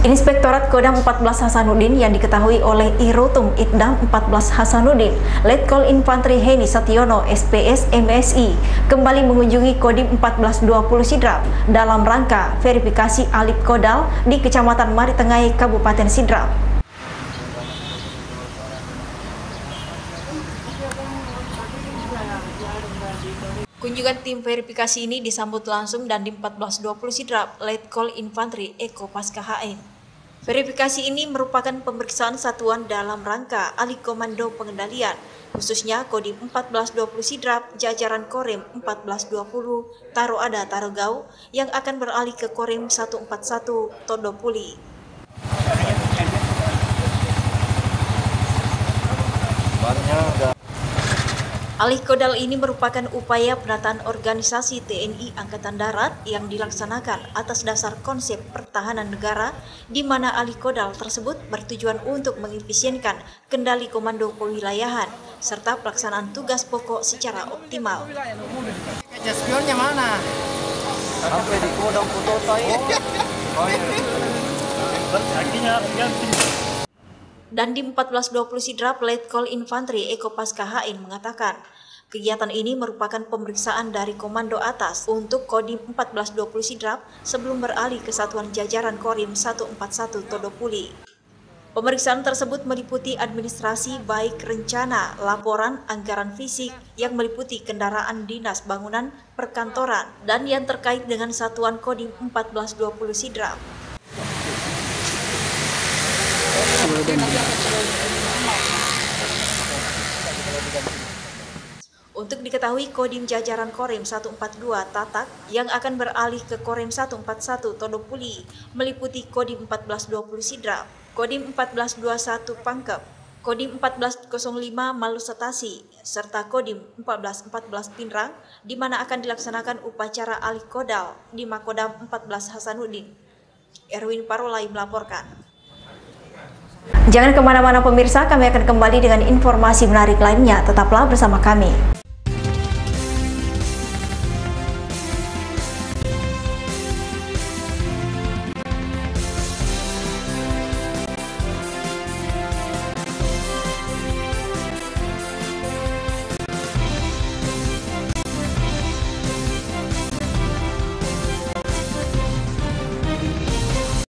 Inspektorat Kodam 14 Hasanuddin yang diketahui oleh Irotum Itdam 14 Hasanuddin, Letkol Infantri Heni Sationo SPS MSI kembali mengunjungi Kodim 1420 Sidrap dalam rangka verifikasi alip kodal di Kecamatan Maritengai, Kabupaten Sidrap. Kunjungan tim verifikasi ini disambut langsung dan di 1420 Sidrap, Letkol Infantri Eko Pasca HN. Verifikasi ini merupakan pemeriksaan satuan dalam rangka alih komando pengendalian, khususnya Kodim 1420 Sidrap, jajaran Korem 1420, Taro Ada Tarogau, yang akan beralih ke Korem 141 Todopuli. Alih kodal ini merupakan upaya penataan organisasi TNI Angkatan Darat yang dilaksanakan atas dasar konsep pertahanan negara di mana alih kodal tersebut bertujuan untuk mengefisienkan kendali komando kewilayahan serta pelaksanaan tugas pokok secara optimal. Spionnya mana? Sampai di kodam. Dan di 1420 Sidrap, Letkol Infantri Eko Pasca HN mengatakan, kegiatan ini merupakan pemeriksaan dari komando atas untuk Kodim 1420 Sidrap sebelum beralih ke satuan jajaran Korim 141 Todopuli. Pemeriksaan tersebut meliputi administrasi baik rencana, laporan, anggaran fisik yang meliputi kendaraan dinas bangunan, perkantoran, dan yang terkait dengan satuan Kodim 1420 Sidrap. Untuk diketahui Kodim jajaran Korem 142 Tatak yang akan beralih ke Korem 141 Todopuli meliputi Kodim 1420 Sidra, Kodim 1421 Pangkep, Kodim 1405 Malusetasi, serta Kodim 1414 Pinrang di mana akan dilaksanakan upacara alih kodal di Makodam 14 Hasanuddin. Erwin Parolai melaporkan. Jangan ke mana-mana pemirsa, kami akan kembali dengan informasi menarik lainnya. Tetaplah bersama kami.